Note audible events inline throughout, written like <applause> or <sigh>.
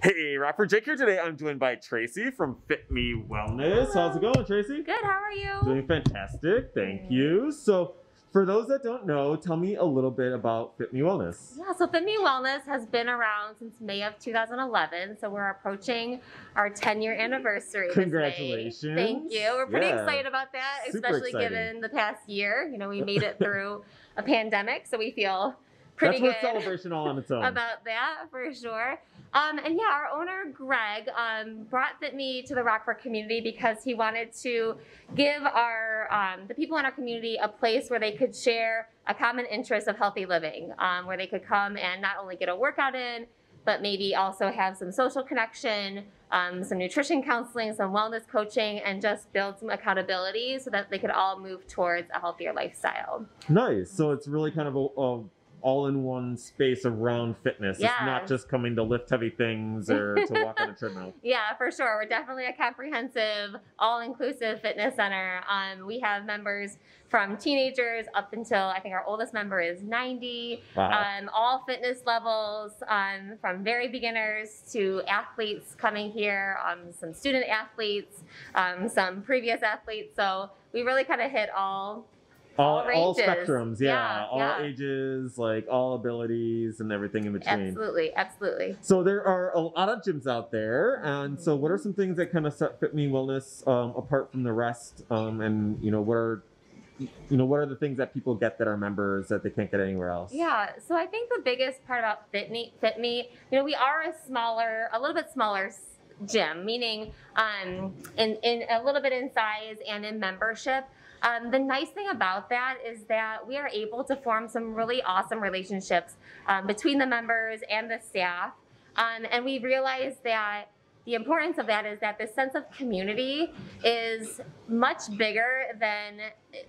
Hey, Rockford, Jake here today. I'm joined by Tracy from Fit Me Wellness. How's it going, Tracy? Good, how are you? Doing fantastic. Thank you. So, for those that don't know, tell me a little bit about Fit Me Wellness. Yeah, so Fit Me Wellness has been around since May of 2011. So we're approaching our 10 year anniversary. this Congratulations. Thank you. We're pretty Yeah. excited about that, Super especially exciting. given the past year. You know, we made it through a pandemic, so we feel pretty That's good. celebration all on its own. about that for sure. Um, and yeah, our owner Greg um, brought Fit Me to the Rockford community because he wanted to give our um, the people in our community a place where they could share a common interest of healthy living, um, where they could come and not only get a workout in, but maybe also have some social connection, um, some nutrition counseling, some wellness coaching, and just build some accountability so that they could all move towards a healthier lifestyle. nice. So, it's really kind of a, a all-in-one space around fitness. It's not just coming to lift heavy things or to walk on a <laughs> treadmill. Yeah, for sure. We're definitely a comprehensive, all-inclusive fitness center. Um, we have members from teenagers up until I think our oldest member is 90. Wow. Um, all fitness levels, um, from very beginners to athletes coming here, um, some student athletes, um, some previous athletes. So we really kind of hit all. All, all all spectrums, yeah, Yeah, all yeah. ages, like all abilities and everything in between. Absolutely, absolutely. So there are a lot of gyms out there, and so what are some things that kind of set Fit Me Wellness um, apart from the rest? Um, and you know, what are you know what are the things that people get that are members that they can't get anywhere else? Yeah, so I think the biggest part about Fit Me, Fit Me, you know, we are a smaller, a little bit smaller gym, meaning um, in, in a little bit in size and in membership. Um, the nice thing about that is that we are able to form some really awesome relationships um, between the members and the staff. Um, and we realize that the importance of that is that the sense of community is much bigger than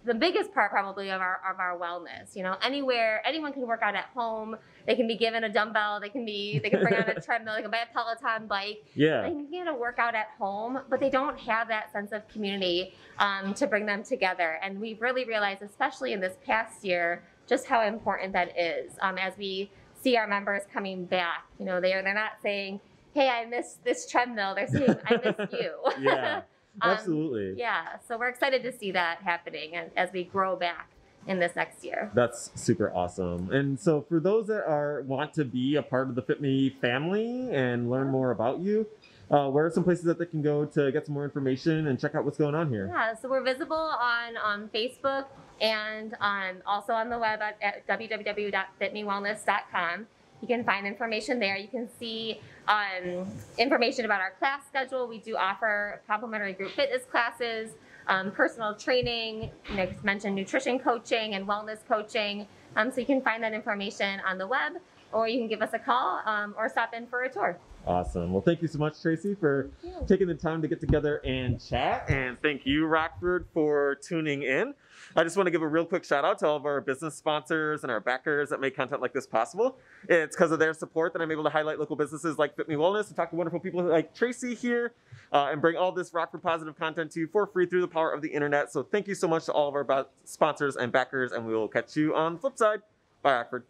the biggest part probably of our of our wellness. You know, anywhere anyone can work out at home. They can be given a dumbbell. They can be they can bring out a <laughs> treadmill. They can buy a Peloton bike. Yeah, they can get a workout at home, but they don't have that sense of community um, to bring them together. And we've really realized, especially in this past year, just how important that is. Um, as we see our members coming back, you know, they're they're not saying, "Hey, I missed this treadmill." They're saying, "I miss <laughs> you." Yeah. <laughs> Um, Absolutely. yeah. So we're excited to see that happening and as we grow back in this next year. That's super awesome. And so for those that are want to be a part of the Fit Me family and learn more about you, uh, where are some places that they can go to get some more information and check out what's going on here? Yeah, so we're visible on um, Facebook and um, also on the web at, at www.fitmewellness.com. You can find information there. You can see um, information about our class schedule. We do offer complimentary group fitness classes, um, personal training, you know, mentioned nutrition coaching and wellness coaching. Um, so you can find that information on the web, or you can give us a call um, or stop in for a tour. Awesome. Well, thank you so much, Tracy, for taking the time to get together and chat. And thank you, Rockford, for tuning in. I just want to give a real quick shout out to all of our business sponsors and our backers that make content like this possible. It's because of their support that I'm able to highlight local businesses like Fit Me Wellness and talk to wonderful people like Tracy here uh, and bring all this Rockford positive content to you for free through the power of the internet. So thank you so much to all of our sponsors and backers, and we will catch you on the flip side. Bye, Rockford.